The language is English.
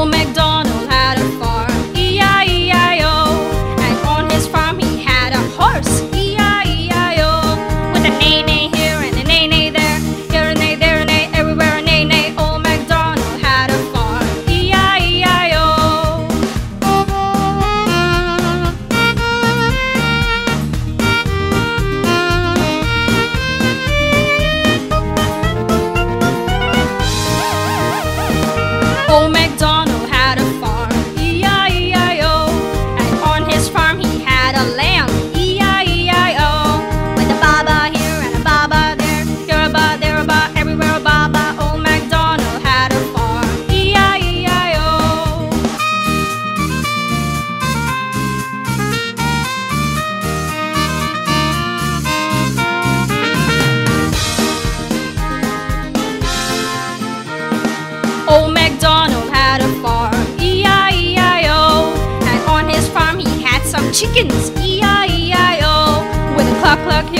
old chickens, E-I-E-I-O. And a cluck cluck